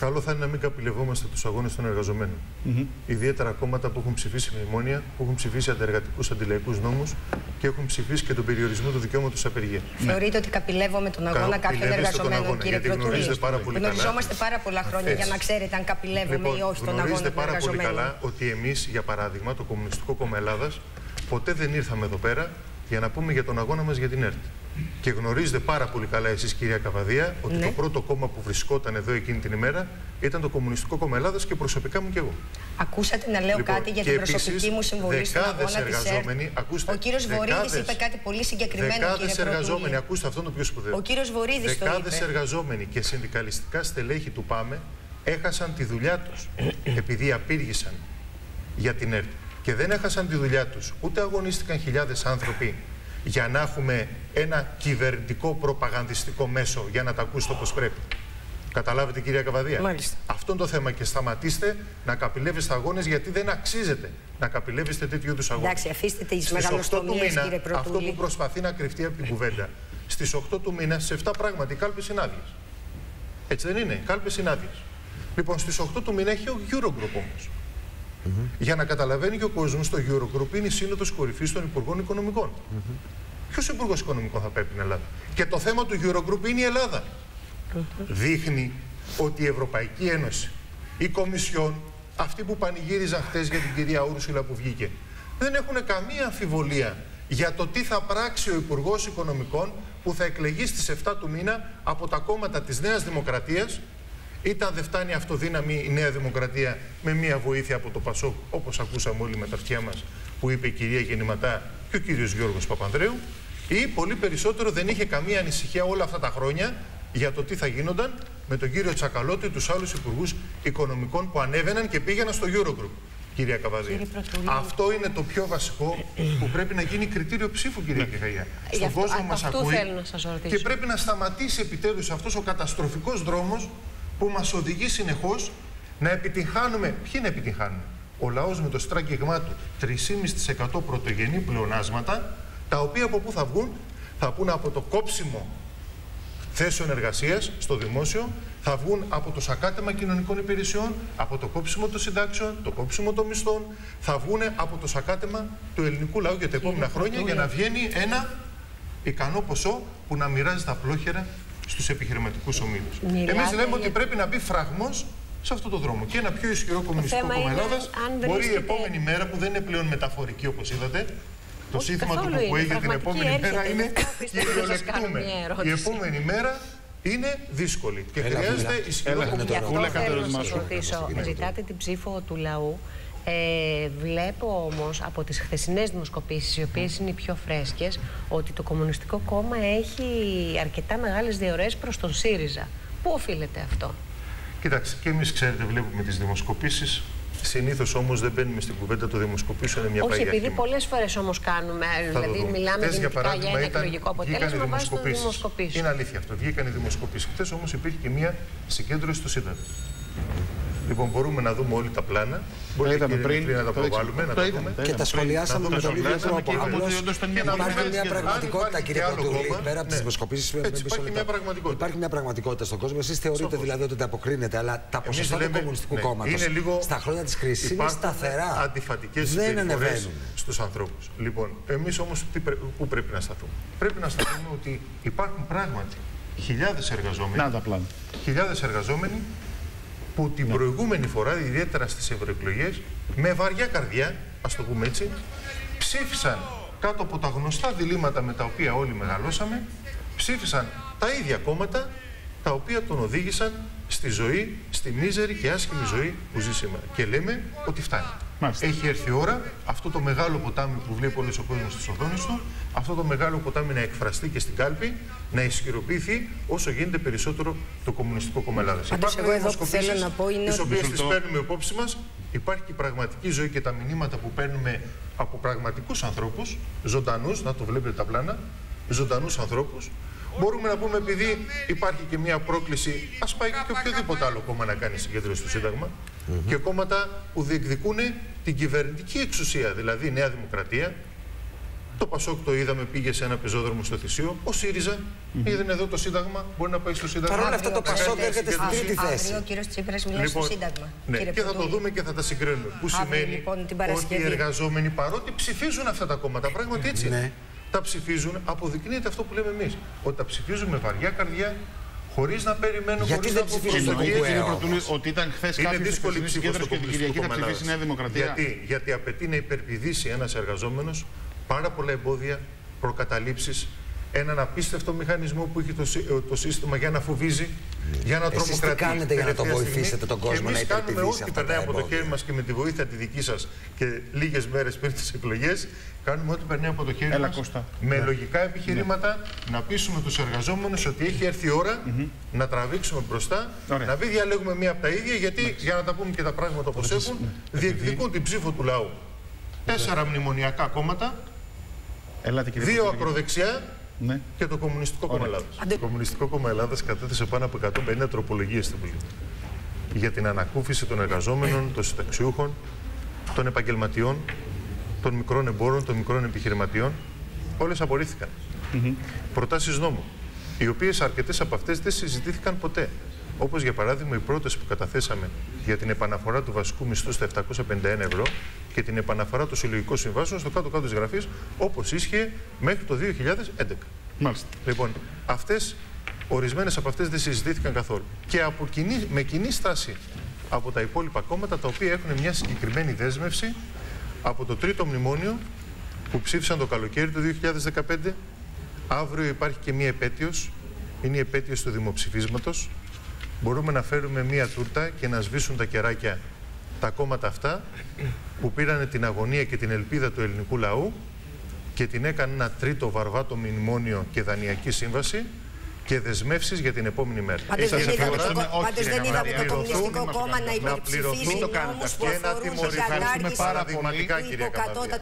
Καλό θα είναι να μην καπηλευόμαστε τους αγώνες των εργαζομένων. Mm Ιδιαίτερα κόμματα που έχουν ψηφίσει μνημόνια, που έχουν ψηφίσει αντεργατικού αντιλαϊκούς νόμους και έχουν ψηφίσει και τον περιορισμό του δικαιώματος απεργίας. Θεωρείτε ότι καπηλεύομαι τον αγώνα κάποιων εργαζομένων, κύριε Γνωρίζετε πάρα πολύ καλά. Γνωριζόμαστε πάρα πολλά χρόνια για να ξέρετε αν καπηλεύομαι λοιπόν, ή όχι τον αγώνα Γνωρίζετε πάρα πολύ καλά ότι εμείς, για παράδειγμα, το Κομμουνιστικό Κόμμα Ελλάδας, ποτέ δεν ήρθαμε εδώ πέρα για να πούμε για τον αγώνα μας για την ΕΡΤ. Και γνωρίζετε πάρα πολύ καλά εσείς, κυρία Καβαδία, ότι ναι. το πρώτο κόμμα που βρισκόταν εδώ εκείνη την ημέρα ήταν το Κομμουνιστικό Κόμμα Ελλάδα και προσωπικά μου και εγώ. Ακούσατε να λέω λοιπόν, κάτι για την προσωπική μου συμβολή στον αγώνα εργαζόμενοι, ακούστε, Ο κύριος Βορύδης είπε κάτι πολύ συγκεκριμένο. Δεκάδες εργαζόμενοι, ακούστε αυτό το πιο σπουδαίο. Ο κύριος Βορύδης Δεκάδες εργαζόμενοι και συνδικαλιστικά στελέχη του ΠΑΜΕ έχασαν τη δουλειά τους επειδή απήργησαν για την ΕΡΤ. Και δεν έχασαν τη δουλειά τους. Ούτε αγωνίστηκαν χιλιάδες άνθρωποι για να έχουμε ένα κυβερνητικό προπαγανδιστικό μέσο για να τα ακούσετε όπως πρέπει. Καταλάβετε κυρία Καβαδία. Μάλιστα. Αυτό είναι το θέμα και σταματήστε να καπηλεύεστε αγώνες γιατί δεν αξίζετε να καπηλεύεστε τέτοιου είδους αγώνες. Εντάξει, αφήστε τις μεγαλοστομίες κύριε Πρωτούλη. Αυτό που προσπαθεί να κρυφτεί από την κουβέντα. Στις 8 του μήνα, σε 7 πράγματι, οι κάλπες είναι άδειες. Έτσι δεν είναι, οι κάλπες είναι άδειες. Λοιπόν, στις 8 του μήνα έχει ο Eurogroup όμως. Mm -hmm. Για να καταλαβαίνει και ο κόσμος, το Eurogroup είναι η σύνοδος κορυφής των Υπουργών Οικονομικών. Mm -hmm. Ποιος Υπουργός Οικονομικών θα πρέπει την Ελλάδα. Και το θέμα του Eurogroup είναι η Ελλάδα. Mm -hmm. Δείχνει ότι η Ευρωπαϊκή Ένωση, η Κομισιόν, αυτοί που πανηγύριζαν χθες για την κυρία Ούρσουλα που βγήκε, δεν έχουν καμία αμφιβολία για το τι θα πράξει ο Υπουργός Οικονομικών που θα εκλεγεί στις 7 του μήνα από τα κόμματα της Νέας Δημοκρατίας ήταν δεν φτάνει αυτοδύναμη η Νέα Δημοκρατία με μια βοήθεια από το Πασόκ, όπως ακούσαμε όλοι με τα αυτιά μας, που είπε η κυρία Γεννηματά και ο κύριος Γιώργος Παπανδρέου, ή πολύ περισσότερο δεν είχε καμία ανησυχία όλα αυτά τα χρόνια για το τι θα γίνονταν με τον κύριο Τσακαλώτη και τους άλλους υπουργούς οικονομικών που ανέβαιναν και πήγαιναν στο Eurogroup. Κυρία Καβαδία. Αυτό είναι το πιο βασικό που πρέπει να γίνει κριτήριο ψήφου, κυρία Κεχαγιά. Στον κόσμο μας ακούει. Και πρέπει να σταματήσει επιτέλους αυτός ο καταστροφικός δρόμος που μας οδηγεί συνεχώς να επιτυγχάνουμε. Ποιοι να επιτυγχάνουμε; Ο λαός με το στράγγιγμά του 3,5% πρωτογενή πλεονάσματα, τα οποία από πού θα βγουν, θα βγουν από το κόψιμο θέσεων εργασίας στο δημόσιο, θα βγουν από το σακάτεμα κοινωνικών υπηρεσιών, από το κόψιμο των συντάξεων, το κόψιμο των μισθών, θα βγουν από το σακάτεμα του ελληνικού λαού για τα επόμενα χρόνια για να βγαίνει ένα ικανό ποσό που να μοιράζει τα πλόχερα στους επιχειρηματικούς ομίλους. Εμείς λέμε ότι πρέπει να μπει φραγμός σε αυτό το δρόμο. Και ένα πιο ισχυρό κομμουνιστικό κόμμα Ελλάδας μπορεί η επόμενη μέρα, που δεν είναι πλέον μεταφορική όπως είδατε, το σύνθημα του ΠΟΠΟΕ για την επόμενη μέρα είναι κυριολεκτούμε. Η επόμενη μέρα είναι δύσκολη και χρειάζεται ισχυρό κομμουνιστικό κόμμα. Ζητάτε την ψήφο του λαού ε, βλέπω όμως από τις χθεσινές δημοσκοπήσεις, οι οποίες είναι οι πιο φρέσκες, ότι το Κομμουνιστικό Κόμμα έχει αρκετά μεγάλες διορές προς τον ΣΥΡΙΖΑ. Πού οφείλεται αυτό; Κοιτάξτε, και εμείς ξέρετε βλέπουμε τις δημοσκοπήσεις. Συνήθως όμως δεν μπαίνουμε στην κουβέντα των δημοσκοπήσεων, είναι μια Όχι, επειδή πολλές φορές όμως κάνουμε. Θα δηλαδή, μιλάμε για, για ένα εκλογικό αποτέλεσμα βάσει των δημοσκοπήσεων. Είναι αλήθεια αυτό. Βγήκαν οι δημοσκοπήσεις. Χθες όμως υπήρχε και μια συγκέντρωση στο Σύνταγμα. Λοιπόν, μπορούμε να δούμε όλοι τα πλάνα. Μπορεί είδαμε πριν, να τα προβάλλουμε, να τα δούμε. Και τα σχολιάσαμε με τον ίδιο τρόπο. Υπάρχει μια πραγματικότητα, κύριε Πρωτούλη, πέρα από τις δημοσκοπήσεις. Υπάρχει μια πραγματικότητα στον κόσμο. Εσείς θεωρείτε δηλαδή ότι αποκρίνεται, αλλά τα ποσοστά του Κομμουνιστικού ναι, Κόμματος στα χρόνια της κρίσης είναι σταθερά. Αντιφατικές δεν ανεβαίνουν στους ανθρώπους. Λοιπόν, εμείς όμως πού πρέπει να σταθούμε; Πρέπει να σταθούμε ότι υπάρχουν πράγματι χιλιάδες εργαζόμενοι. Χιλιάδες εργαζόμενοι που την ναι. προηγούμενη φορά, ιδιαίτερα στις ευρωεκλογές, με βαριά καρδιά, ας το πούμε έτσι, ψήφισαν κάτω από τα γνωστά διλήμματα με τα οποία όλοι μεγαλώσαμε, ψήφισαν τα ίδια κόμματα τα οποία τον οδήγησαν στη ζωή, στη μίζερη και άσχημη ζωή που ζει σήμερα. Και λέμε ότι φτάνει. Έχει έρθει η ώρα αυτό το μεγάλο ποτάμι που βλέπει όλος ο κόσμος στις οθόνες του, αυτό το μεγάλο ποτάμι να εκφραστεί και στην κάλπη, να ισχυροποιηθεί όσο γίνεται περισσότερο το Κομμουνιστικό Κόμμα Ελλάδα. Υπάρχουν δημοσκοπήσεις, τις οποίες τις παίρνουμε υπόψη μας. Υπάρχει και η πραγματική ζωή και τα μηνύματα που παίρνουμε από πραγματικούς ανθρώπους, ζωντανούς, να το βλέπετε τα πλάνα, ζωντανούς ανθρώπους, Μπορούμε να πούμε επειδή υπάρχει και μια πρόκληση, ας πάει και οποιοδήποτε άλλο κόμμα να κάνει συγκέντρωση στο Σύνταγμα και κόμματα που διεκδικούν την κυβερνητική εξουσία, δηλαδή η Νέα Δημοκρατία, Το Πασόκ το είδαμε, πήγε σε ένα πεζόδρομο στο Θησίο. Ο ΣΥΡΙΖΑ mm -hmm. είδε εδώ το Σύνταγμα, μπορεί να πάει στο Σύνταγμα. Παρ' όλα αυτά το Πασόκ έρχεται στην τρίτη θέση. Ο κύριος Τσίπρας μιλάει λοιπόν, στο Σύνταγμα. Ναι, και θα το δούμε και θα τα συγκρίνουμε. Που σημαίνει λοιπόν, ότι οι εργαζόμενοι παρότι ψηφίζουν αυτά τα κόμματα, πράγματι έτσι. Ναι. Τα ψηφίζουν, αποδεικνύεται αυτό που λέμε εμείς. Ότι τα ψηφίζουν με βαριά καρδιά, χωρίς να περιμένουν, χωρίς να ψηφίσουν. ότι ήταν χθες κάποιο. Είναι δύσκολη ψήφος στο Κομμουνιστικό Κόμμα Γιατί, γιατί απαιτεί να υπερπηδήσει ένας εργαζόμενος πάρα πολλά εμπόδια, προκαταλήψεις, έναν απίστευτο μηχανισμό που έχει το, ε, το σύστημα για να φοβίζει, για να Εσείς τρομοκρατεί. Τι κάνετε για να το βοηθήσετε τον κόσμο Εμείς να κάνουμε ό,τι περνάει από το χέρι μας και με τη βοήθεια τη δική σας και λίγες μέρες πριν τις εκλογές, κάνουμε ό,τι περνάει από το χέρι μας με ναι. λογικά επιχειρήματα ναι. να πείσουμε τους εργαζόμενους ότι έχει έρθει η ώρα mm -hmm. να τραβήξουμε μπροστά, Ωραία. να μην διαλέγουμε μία από τα ίδια, γιατί για να τα πούμε και τα πράγματα όπως έχουν, διεκδικούν την ψήφο του λαού. Τέσσερα μνημονιακά κόμματα Ελάτε, Δύο ακροδεξιά ναι. και το Κομμουνιστικό Κόμμα Ελλάδας. Το Κομμουνιστικό Κόμμα Ελλάδας κατέθεσε πάνω από 150 τροπολογίες στην Βουλή για την ανακούφιση των εργαζόμενων, των συνταξιούχων, των επαγγελματιών, των μικρών εμπόρων, των μικρών επιχειρηματιών. Όλες απορρίφθηκαν. Mm -hmm. Προτάσεις νόμου, οι οποίες αρκετές από αυτές δεν συζητήθηκαν ποτέ. Όπως για παράδειγμα οι πρώτε που καταθέσαμε για την επαναφορά του βασικού μισθού στα 751 ευρώ και την επαναφορά των συλλογικών συμβάσεων στο κάτω-κάτω της γραφής, όπως ίσχυε μέχρι το 2011. Μάλιστα. Λοιπόν, αυτές, ορισμένες από αυτές δεν συζητήθηκαν καθόλου. Και από κοινή, με κοινή στάση από τα υπόλοιπα κόμματα, τα οποία έχουν μια συγκεκριμένη δέσμευση από το τρίτο μνημόνιο που ψήφισαν το καλοκαίρι του 2015. Αύριο υπάρχει και μία επέτειος, είναι η επέτειος του δημοψηφίσματος. Μπορούμε να φέρουμε μία τούρτα και να σβήσουν τα κεράκια τα κόμματα αυτά που πήραν την αγωνία και την ελπίδα του ελληνικού λαού και την έκανε ένα τρίτο βαρβάτο μνημόνιο και δανειακή σύμβαση και δεσμεύσεις για την επόμενη μέρα. Πάντως δεν, είδαμε το, πάντως δεν είδαμε το Κομμουνιστικό Κόμμα να υπερψηφίσει νόμους που αφορούν σε κατάργηση του υποκατώτατου